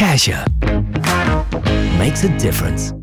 Cassia makes a difference.